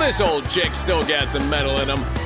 This old chick still got some metal in him.